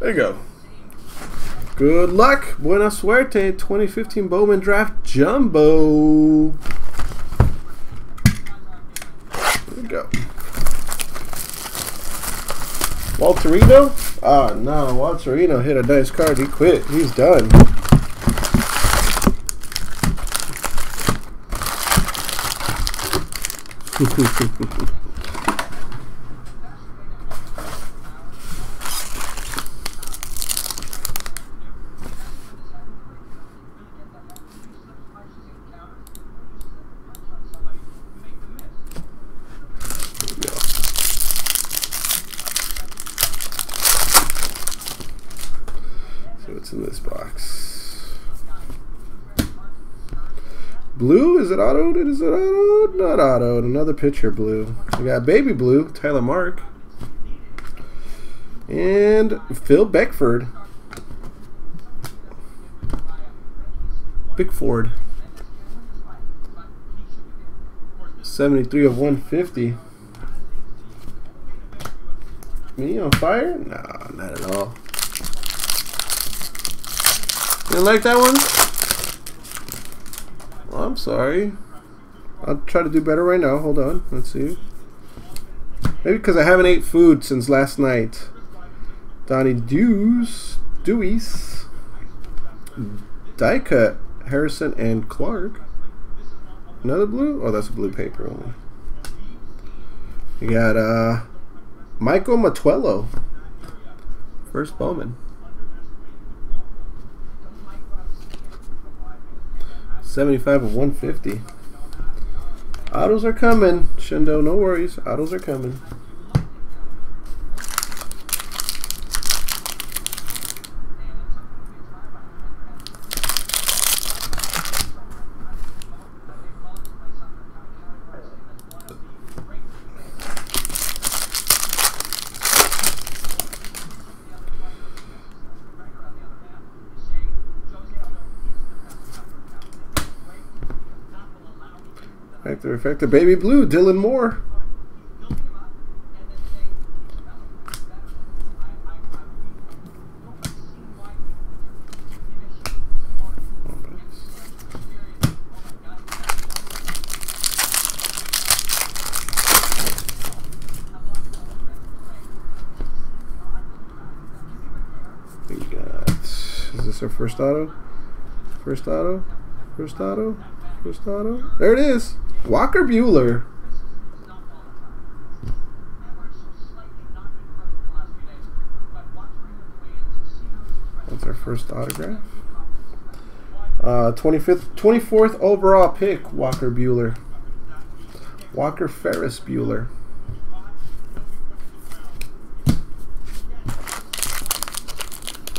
There you go. Good luck. Buena suerte. 2015 Bowman Draft Jumbo. There you go. Walterino? Oh ah, no, Walterino hit a nice card. He quit. He's done. What's in this box. Blue? Is it autoed? Is it autoed? Not autoed. Another pitcher blue. We got baby blue, Tyler Mark. And Phil Bickford. Big Ford. 73 of 150. Me on fire? Nah, not at all. You like that one? Well, I'm sorry. I'll try to do better right now. Hold on. Let's see. Maybe because I haven't ate food since last night. Donnie Dews, Deweys, die Harrison and Clark. Another blue? Oh, that's a blue paper only. You got uh, Michael Matuella. First Bowman. 75 of 150. Autos are coming, Shindo. No worries. Autos are coming. Factor, factor, baby blue, Dylan Moore. We got, is this our first auto? First auto? First auto? First auto? There it is. Walker Buehler. That's our first autograph. Uh, 25th, 24th overall pick, Walker Buehler. Walker Ferris Bueller.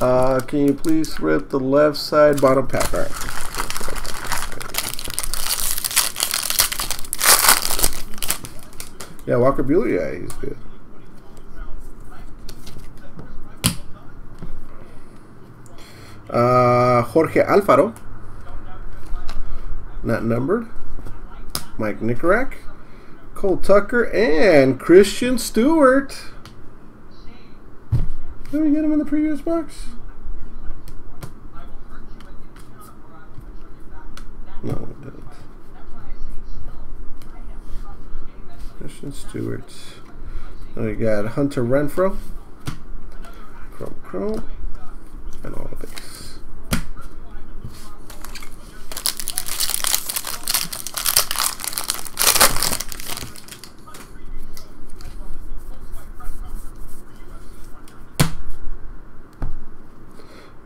Uh, can you please rip the left side bottom pack? All right. Yeah, Walker Buehler, yeah, he's good. Uh, Jorge Alfaro, not numbered. Mike Nikorak, Cole Tucker, and Christian Stewart. Did we get him in the previous box? No, we didn't. Christian Stewart. We got Hunter Renfroe. Chrome Chrome. And all of these.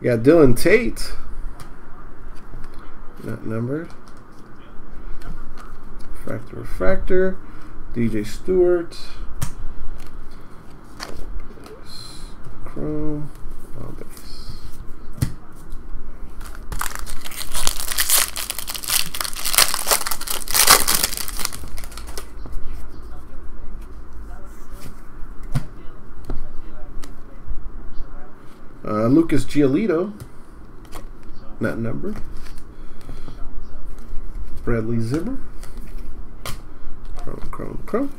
We got Dylan Tate. Not numbered. Refractor, refractor. DJ Stewart. Chrome. Base. Uh, Lucas Giolito. Not number. Bradley Zimmer. Chrome, chrome, chrome.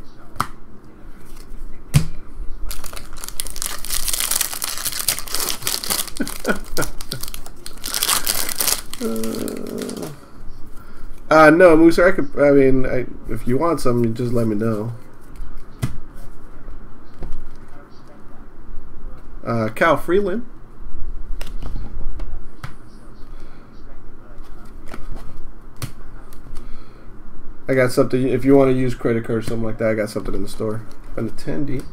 uh, uh, no, Mooser, I could, I mean, I, if you want some, you just let me know. Uh, Cal Freeland. I got something. If you want to use credit card or something like that, I got something in the store. An attendee.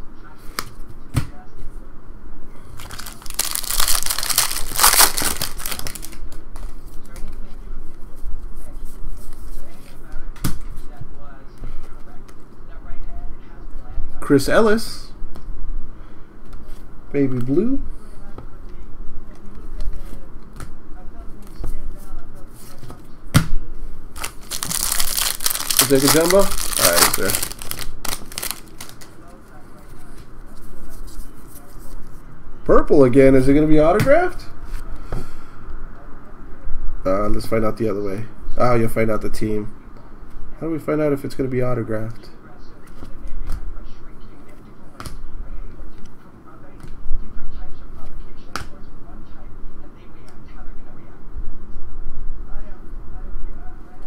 Chris Ellis. Baby Blue. Take a jumbo? Alright, sir. Purple again. Is it going to be autographed? Uh, let's find out the other way. Oh, you'll find out the team. How do we find out if it's going to be autographed?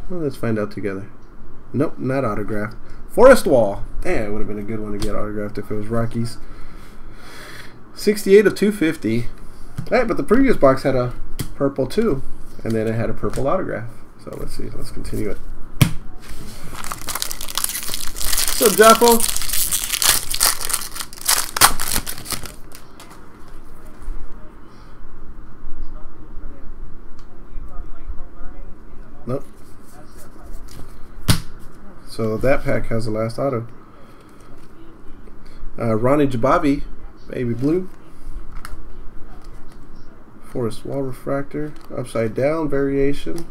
Well, let's find out together. Nope, not autographed. Forrest Wall. Damn, it would have been a good one to get autographed if it was Rockies. 68 of 250. Alright, but the previous box had a purple too. And then it had a purple autograph. So let's see. Let's continue it. Up, Jaffo? Nope. So that pack has the last auto. Uh, Ronnie Jabavi, baby blue. Forrest Wall Refractor, upside down variation.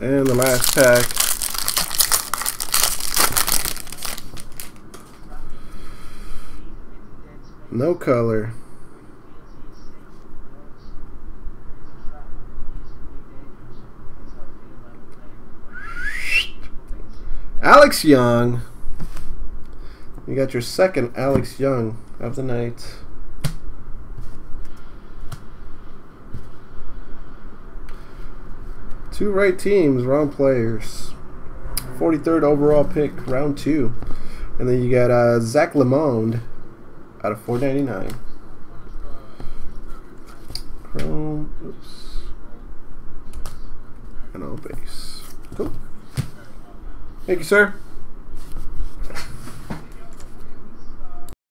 And the last pack. No color. Alex Young. You got your second Alex Young of the night. Two right teams, wrong players. 43rd overall pick, round two. And then you got uh, Zach Lemonde out of 499. Chrome, oops. And all base. Cool. Thank you, sir.